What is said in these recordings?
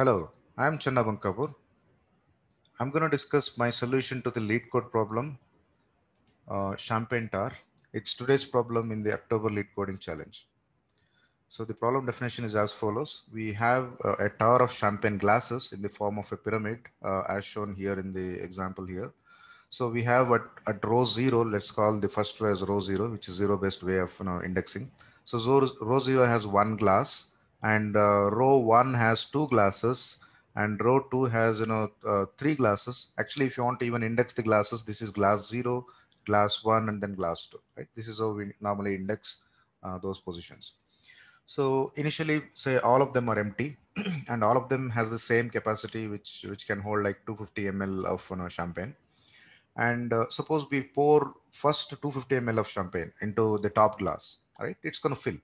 Hello, I'm Channa Bankapur. I'm going to discuss my solution to the LeetCode problem, uh, Champagne Tower. It's today's problem in the October LeetCoding challenge. So the problem definition is as follows. We have uh, a tower of champagne glasses in the form of a pyramid uh, as shown here in the example here. So we have at, at row zero, let's call the first row as row zero, which is zero based way of you know, indexing. So row zero has one glass and uh, row one has two glasses and row two has you know uh, three glasses. Actually if you want to even index the glasses this is glass zero glass one and then glass two right? This is how we normally index uh, those positions. So initially say all of them are empty and all of them has the same capacity which which can hold like 250 ml of you know, champagne. And uh, suppose we pour first 250 ml of champagne into the top glass right? It's going to fill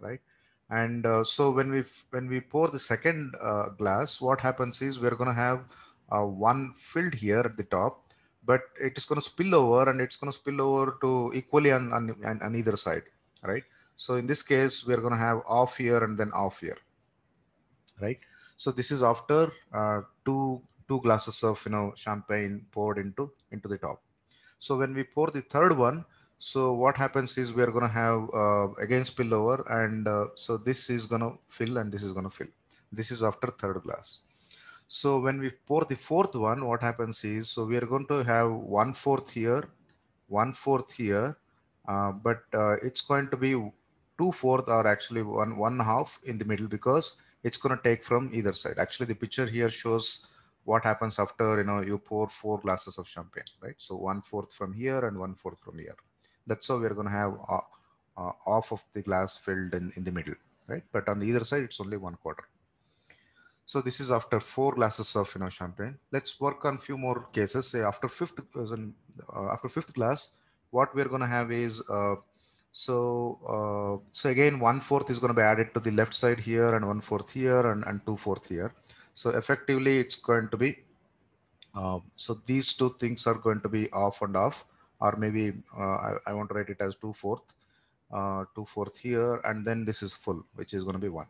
right and uh, so when we when we pour the second uh, glass what happens is we're going to have uh, one filled here at the top but it is going to spill over and it's going to spill over to equally on, on, on either side right? So in this case we're going to have off here and then off here right? So this is after uh, two two glasses of you know champagne poured into into the top. So when we pour the third one so what happens is we're going to have uh, again spillover and uh, so this is going to fill and this is going to fill. This is after third glass. So when we pour the fourth one, what happens is, so we are going to have one fourth here, one fourth here, uh, but uh, it's going to be two fourth or actually one one half in the middle because it's going to take from either side. Actually, the picture here shows what happens after you know you pour four glasses of champagne, right? So one fourth from here and one fourth from here that's how we're going to have uh, uh, off of the glass filled in, in the middle, right? But on the other side, it's only one quarter. So this is after four glasses of you know champagne. Let's work on a few more cases. Say after fifth uh, after fifth glass, what we're going to have is uh, so uh, so again one fourth is going to be added to the left side here and one fourth here and, and two fourth here. So effectively, it's going to be uh, so these two things are going to be off and off or maybe uh, I, I, want to write it as 2 fourth, uh, 2 fourth here, and then this is full, which is going to be 1.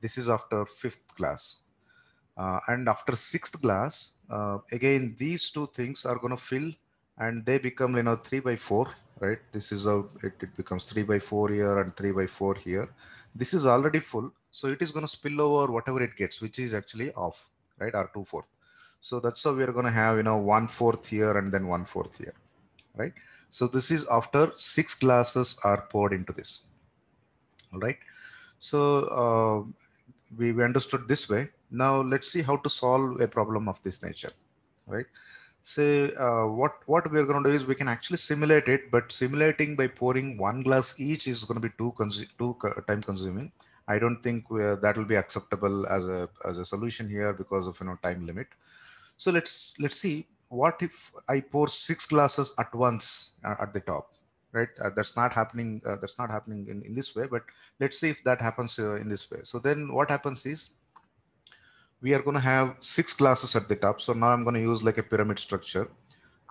This is after fifth class. Uh, and after sixth class, again, these two things are going to fill and they become, you know, 3 by 4, right? This is how it, it becomes 3 by 4 here and 3 by 4 here. This is already full. So it is going to spill over whatever it gets, which is actually off, right? Or 2 fourth. So that's how we're going to have, you know, one fourth here and then one fourth here right? So this is after six glasses are poured into this, all right? So uh, we, understood this way. Now let's see how to solve a problem of this nature, right? Say uh, what, what we're going to do is we can actually simulate it, but simulating by pouring one glass each is going to be too, too time consuming. I don't think that will be acceptable as a, as a solution here because of you know time limit. So let's let's see what if I pour six glasses at once uh, at the top, right? Uh, that's not happening. Uh, that's not happening in, in this way, but let's see if that happens uh, in this way. So then what happens is we are going to have six glasses at the top. So now I'm going to use like a pyramid structure.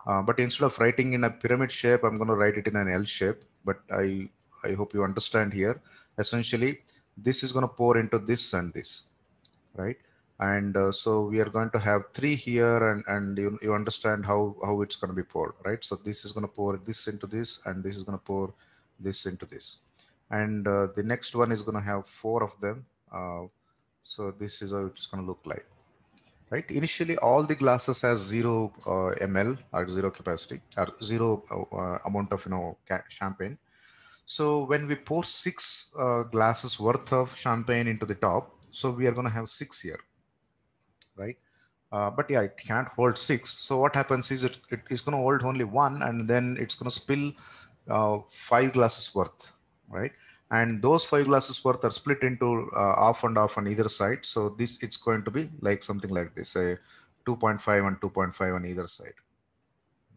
Uh, but instead of writing in a pyramid shape, I'm going to write it in an L shape. But I, I hope you understand here. Essentially, this is going to pour into this and this, right? And uh, so we are going to have three here and and you, you understand how how it's going to be poured right? So this is going to pour this into this and this is going to pour this into this. And uh, the next one is going to have four of them uh, so this is how it's going to look like right? Initially all the glasses has zero uh, ml or zero capacity or zero uh, amount of you know champagne. So when we pour six uh, glasses worth of champagne into the top so we are going to have six here right? Uh, but yeah, it can't hold six. So what happens is it, it is going to hold only one and then it's going to spill uh, five glasses worth, right? And those five glasses worth are split into uh, off and off on either side. So this it's going to be like something like this, a 2.5 and 2.5 on either side,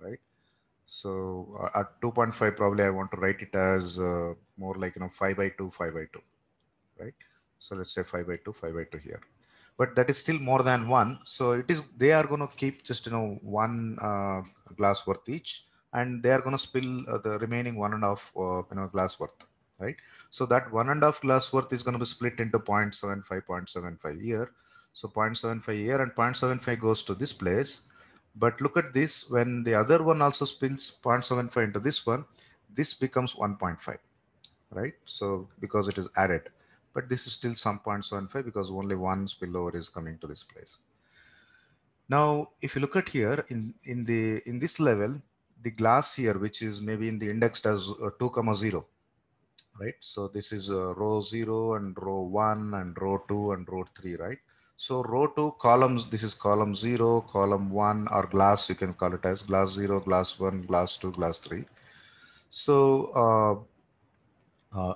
right? So uh, at 2.5, probably I want to write it as uh, more like, you know, 5 by 2, 5 by 2, right? So let's say 5 by 2, 5 by 2 here but that is still more than one. So it is they are going to keep just you know one uh, glass worth each, and they are going to spill uh, the remaining one and a half uh, you know glass worth, right? So that one and a half glass worth is going to be split into 0 0.75, 0 0.75 here. So 0.75 here and 0.75 goes to this place. But look at this, when the other one also spills 0.75 into this one, this becomes 1.5, right? So because it is added, but this is still some 0.75 because only one spillover is coming to this place. Now, if you look at here in, in the in this level, the glass here, which is maybe in the indexed as uh, 2 comma 0, right? So this is uh, row 0 and row 1 and row 2 and row 3, right? So row 2 columns, this is column 0, column 1 or glass, you can call it as glass 0, glass 1, glass 2, glass 3. So uh, uh,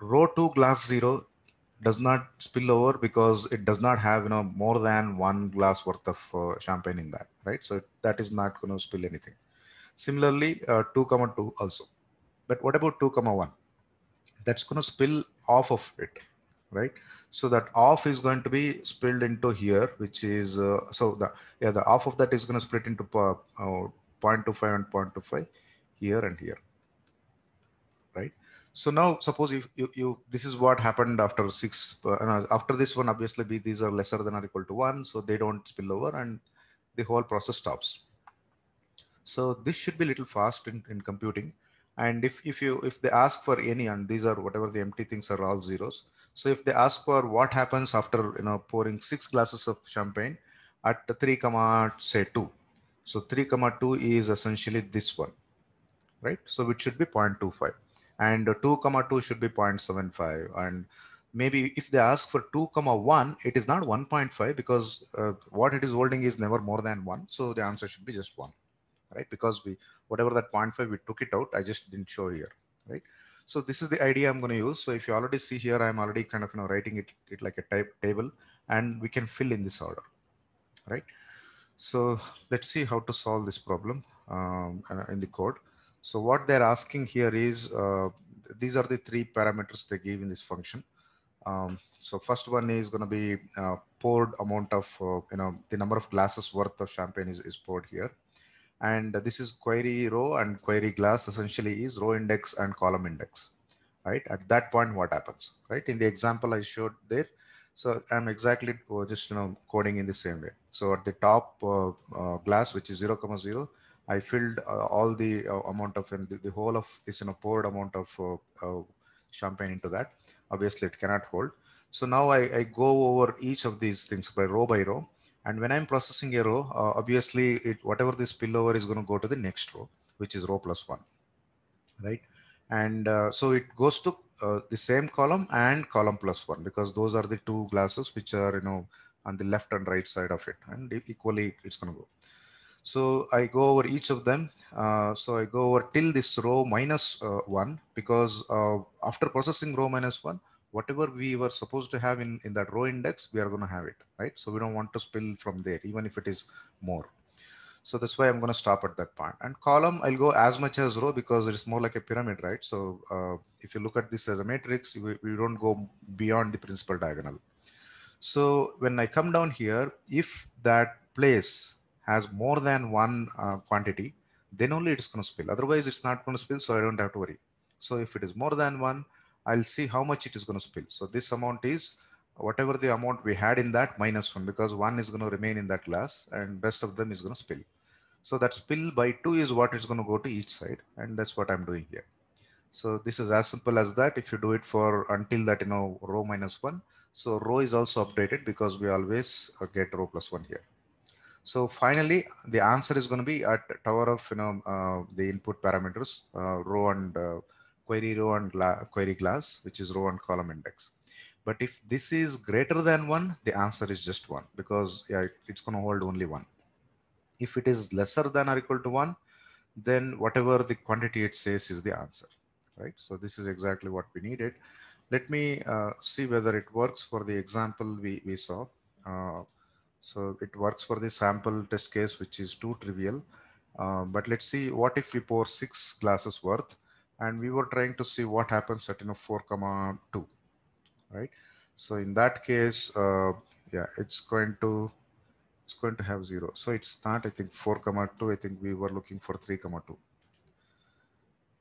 row 2 glass 0 does not spill over because it does not have you know more than one glass worth of uh, champagne in that right? So that is not going to spill anything. Similarly uh, 2 comma 2 also. But what about 2 comma 1 that's going to spill off of it right? So that off is going to be spilled into here which is uh, so the yeah the off of that is going to split into uh, uh 0.25 and 0.25 here and here so now suppose if you, you this is what happened after six uh, after this one obviously be these are lesser than or equal to one so they don't spill over and the whole process stops. So this should be a little fast in, in computing. And if if you if they ask for any and these are whatever the empty things are all zeros. So if they ask for what happens after you know pouring six glasses of champagne at 3 comma say 2 so 3 comma 2 is essentially this one right? So it should be 0.25 and 2 comma 2 should be 0.75 and maybe if they ask for 2 comma 1 it is not 1.5 because uh, what it is holding is never more than 1 so the answer should be just 1 right? Because we whatever that 0.5 we took it out. I just didn't show here right? So this is the idea i'm going to use. So if you already see here i'm already kind of you know writing it, it like a type table and we can fill in this order right? So let's see how to solve this problem um, in the code so what they're asking here is, uh, these are the three parameters they give in this function. Um, so first one is going to be uh, poured amount of, uh, you know, the number of glasses worth of champagne is, is poured here. And this is query row and query glass essentially is row index and column index, right? At that point, what happens, right? In the example I showed there, so I'm exactly uh, just, you know, coding in the same way. So at the top uh, uh, glass, which is 0, comma 0, I filled uh, all the uh, amount of and the, the, whole of this you know poured amount of uh, champagne into that. Obviously, it cannot hold. So now I, I, go over each of these things by row by row. And when I'm processing a row, uh, obviously it, whatever this spillover is going to go to the next row, which is row plus one, right? And uh, so it goes to uh, the same column and column plus one because those are the two glasses which are you know on the left and right side of it, and equally it's going to go. So I go over each of them. Uh, so I go over till this row minus, uh, one because uh, after processing row minus one, whatever we were supposed to have in, in that row index, we are going to have it, right? So we don't want to spill from there, even if it is more. So that's why I'm going to stop at that point. And column, I'll go as much as row because it's more like a pyramid, right? So uh, if you look at this as a matrix, we, we don't go beyond the principal diagonal. So when I come down here, if that place has more than one uh, quantity, then only it's going to spill. Otherwise, it's not going to spill, so I don't have to worry. So if it is more than one, I'll see how much it is going to spill. So this amount is whatever the amount we had in that minus one, because one is going to remain in that glass and rest of them is going to spill. So that spill by two is what is going to go to each side. And that's what I'm doing here. So this is as simple as that. If you do it for until that, you know, row minus one. So row is also updated because we always uh, get row plus one here. So finally, the answer is going to be at tower of you know uh, the input parameters uh, row and uh, query row and query glass, which is row and column index. But if this is greater than one, the answer is just one because yeah, it, it's going to hold only one. If it is lesser than or equal to one, then whatever the quantity it says is the answer, right? So this is exactly what we needed. Let me uh, see whether it works for the example we, we saw. So it works for the sample test case, which is too trivial. Uh, but let's see what if we pour six glasses worth? And we were trying to see what happens at you know 4 comma 2 right? So in that case uh, yeah it's going to it's going to have zero. So it's not i think 4 comma 2 i think we were looking for 3 comma 2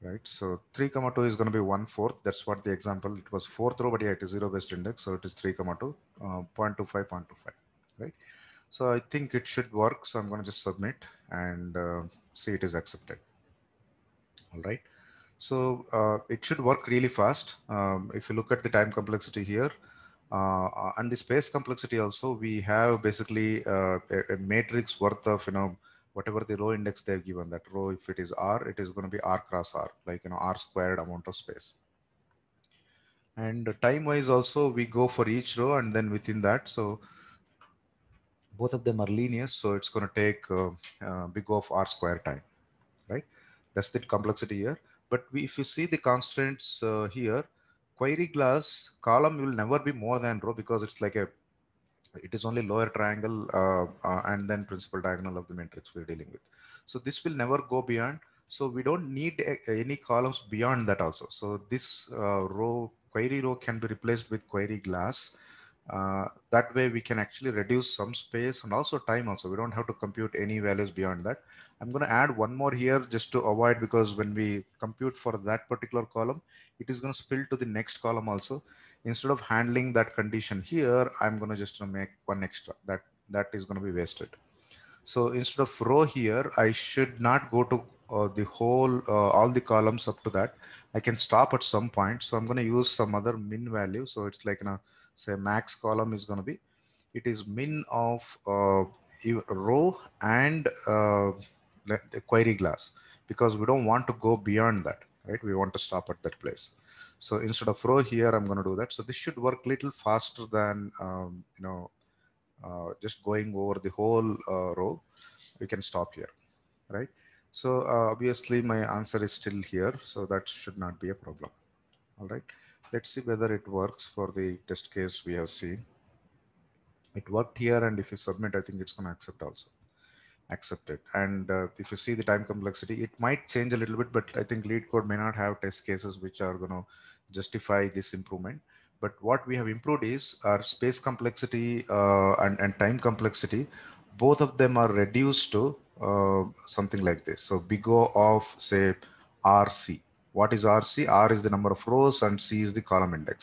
right? So 3 comma 2 is going to be one fourth. That's what the example it was fourth row but yeah it is zero based index. So it is 3 comma 2 uh, 0 0.25 0.25 right? So I think it should work. So I'm going to just submit and uh, see it is accepted. All right. So uh, it should work really fast. Um, if you look at the time complexity here uh, and the space complexity also, we have basically uh, a, a, matrix worth of, you know, whatever the row index they've given that row, if it is R, it is going to be R cross R, like, you know, R squared amount of space. And time wise also, we go for each row and then within that. So both of them are linear. So it's going to take uh, uh, big of R square time, right? That's the complexity here. But we, if you see the constraints uh, here, query glass column will never be more than row because it's like a, it is only lower triangle uh, uh, and then principal diagonal of the matrix we're dealing with. So this will never go beyond. So we don't need a, any columns beyond that also. So this uh, row query row can be replaced with query glass uh, that way we can actually reduce some space and also time also. We don't have to compute any values beyond that. I'm going to add one more here just to avoid because when we compute for that particular column, it is going to spill to the next column also. Instead of handling that condition here, I'm going to just make one extra that that is going to be wasted. So instead of row here, I should not go to uh, the whole, uh, all the columns up to that. I can stop at some point. So I'm going to use some other min value. So it's like, you know, say max column is going to be it is min of uh, row and uh, the query glass because we don't want to go beyond that right? We want to stop at that place. So instead of row here i'm going to do that. So this should work little faster than um, you know uh, just going over the whole uh, row. We can stop here right? So uh, obviously my answer is still here so that should not be a problem all right Let's see whether it works for the test case we have seen. It worked here and if you submit, I think it's going to accept also. Accept it. And uh, if you see the time complexity, it might change a little bit, but I think LeetCode may not have test cases which are going to justify this improvement. But what we have improved is our space complexity uh, and, and time complexity. Both of them are reduced to uh, something like this. So big O of say RC what is RC? R is the number of rows and C is the column index.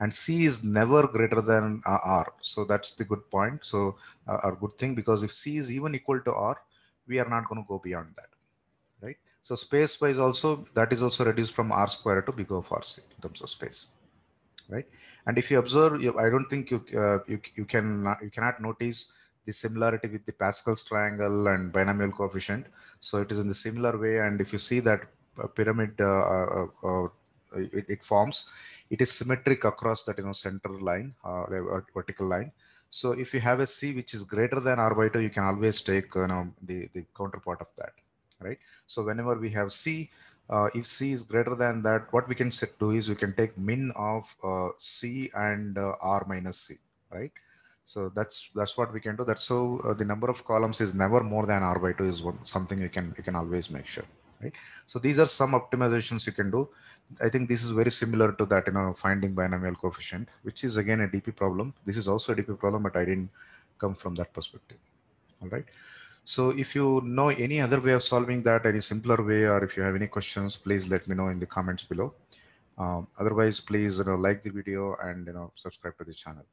And C is never greater than uh, R. So that's the good point. So uh, our good thing, because if C is even equal to R, we are not going to go beyond that, right? So space wise also, that is also reduced from R square to big of RC in terms of space, right? And if you observe, you, I don't think you, uh, you, you, can, you cannot notice the similarity with the Pascal's triangle and binomial coefficient. So it is in the similar way. And if you see that pyramid uh, uh, it, it, forms, it is symmetric across that you know center line, uh, vertical line. So if you have a C which is greater than R by 2, you can always take you know the, the counterpart of that, right? So whenever we have C, uh, if C is greater than that, what we can set do is we can take min of uh, C and uh, R minus C, right? So that's that's what we can do. That's so the number of columns is never more than R by 2 is one, something you can you can always make sure right? So these are some optimizations you can do. I think this is very similar to that, you know, finding binomial coefficient, which is again a DP problem. This is also a DP problem, but I didn't come from that perspective. All right. So if you know any other way of solving that, any simpler way, or if you have any questions, please let me know in the comments below. Um, otherwise, please you know, like the video and you know subscribe to the channel.